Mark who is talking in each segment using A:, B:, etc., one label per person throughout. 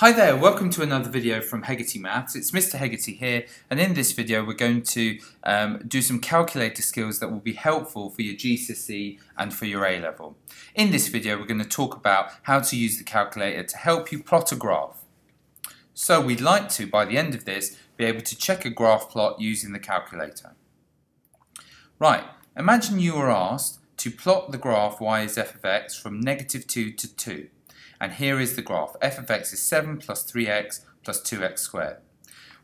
A: Hi there, welcome to another video from Hegarty Maths. It's Mr. Hegarty here and in this video we're going to um, do some calculator skills that will be helpful for your GCSE and for your A-level. In this video we're going to talk about how to use the calculator to help you plot a graph. So we'd like to, by the end of this, be able to check a graph plot using the calculator. Right, imagine you were asked to plot the graph y is f of x from negative 2 to 2. And here is the graph. f of x is 7 plus 3x plus 2x squared.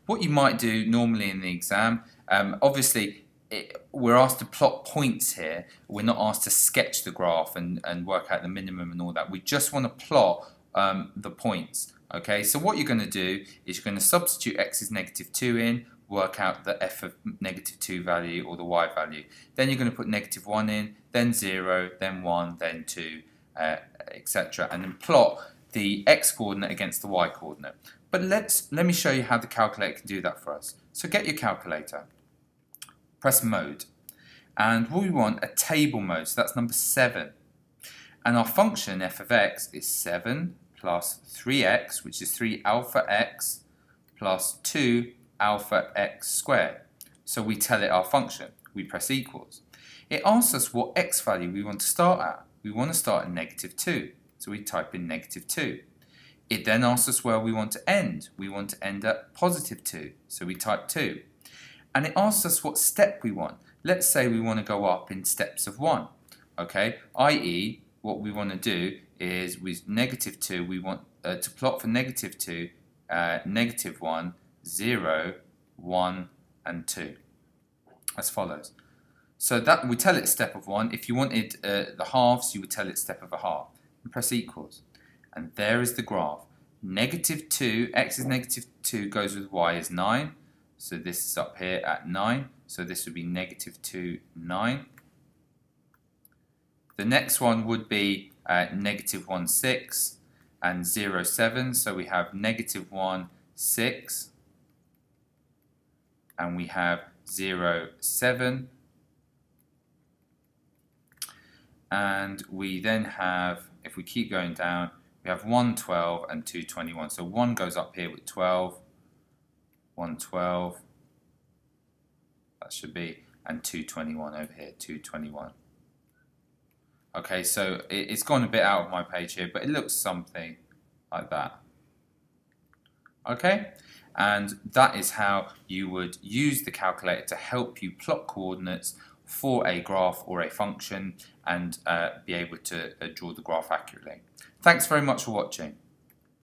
A: What you might do normally in the exam, um, obviously it, we're asked to plot points here. We're not asked to sketch the graph and, and work out the minimum and all that. We just want to plot um, the points. Okay, so what you're going to do is you're going to substitute x is negative 2 in, work out the f of negative 2 value or the y value. Then you're going to put negative 1 in, then 0, then 1, then 2, uh, etc. and then plot the x coordinate against the y coordinate. But let's let me show you how the calculator can do that for us. So get your calculator, press mode, and we want a table mode, so that's number 7. And our function f of x is 7 plus 3x, which is 3 alpha x, plus 2 alpha x squared. So we tell it our function. We press equals. It asks us what x value we want to start at we want to start at negative 2. So we type in negative 2. It then asks us where we want to end. We want to end at positive 2. So we type 2. And it asks us what step we want. Let's say we want to go up in steps of 1. Okay, i.e. what we want to do is with negative 2, we want uh, to plot for negative 2, uh, negative 1, 0, 1, and 2. As follows. So that we tell it step of one. If you wanted uh, the halves, you would tell it step of a half. And press equals. And there is the graph. Negative 2, x is negative 2 goes with y is 9. So this is up here at 9. So this would be negative 2, 9. The next one would be uh, negative 1, 6 and 0, 7. So we have negative 1, 6 and we have 0, 7 and we then have, if we keep going down, we have 112 and 221. So 1 goes up here with 12, 112, that should be, and 221 over here, 221. Okay, so it's gone a bit out of my page here, but it looks something like that. Okay, and that is how you would use the calculator to help you plot coordinates for a graph or a function and uh, be able to uh, draw the graph accurately. Thanks very much for watching.